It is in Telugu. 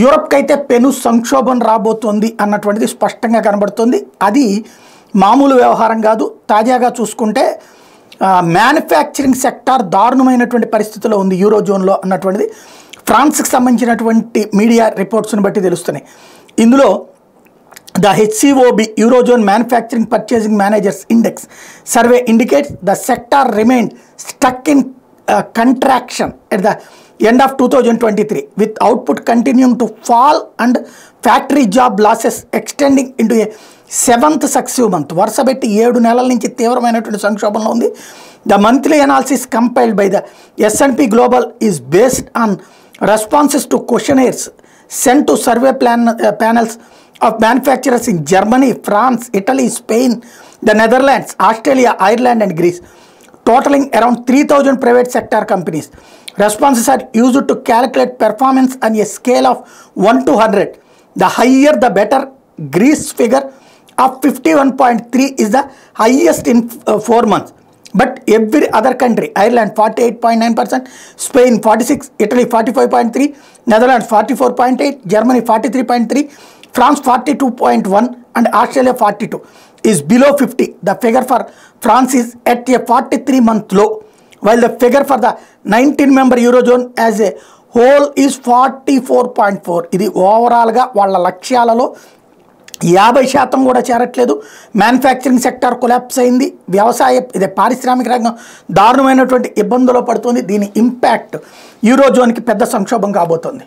యూరప్కి అయితే పెను సంక్షోభం రాబోతోంది అన్నటువంటిది స్పష్టంగా కనబడుతుంది. అది మామూలు వ్యవహారం కాదు. తాజాగా చూసుకుంటే మ్యానుఫ్యాక్చరింగ్ సెక్టార్ దారుణమైనటువంటి పరిస్థితిలో ఉంది యూరోజోన్లో అన్నటువంటిది. ఫ్రాన్స్కి సంబంధించినటువంటి మీడియా రిపోర్ట్స్ని బట్టి తెలుస్తున్నాయి. ఇందులో the HCOB Eurozone manufacturing purchasing managers index survey indicates the sector remain stuck in contraction at the end of two thousand twenty three with output continuing to fall and factory job losses extending into a seventh successive month వరుసబెట్టి ఏడు నెలల నుంచి తీవ్రమైనటువంటి సంక్షోభంలో ఉంది. The monthly analysis compiled by the S and P Global is based on responses to questionnaires sent to survey plan panels of manufacturers in Germany France Italy Spain the Netherlands Australia Ireland and Greece totaling around 3,000 private sector companies. Responses are used to calculate performance on a scale of 1 to 100. The higher, the better. Greece figure of 51.3 is the highest in uh, four months. But every other country, Ireland 48.9%, Spain 46, Italy 45.3, Netherlands 44.8, Germany 43.3, France 42.1 and Australia 42 is below 50. The figure for France is at a 43 month low, while the figure for the 19 member Eurozone as a whole is 44.4. ఇది ఓవరాల్గా వాళ్ళ లక్ష్యాలలో యాభై శాతం కూడా చేరట్లేదు మ్యానుఫ్యాక్చరింగ్ సెక్టార్ కొలాప్స్ అయింది వ్యవసాయ ఇదే పారిశ్రామిక రంగం దారుణమైనటువంటి ఇబ్బందులు పడుతుంది దీని ఇంపాక్ట్ యూరోజోన్కి పెద్ద సంక్షోభం కాబోతోంది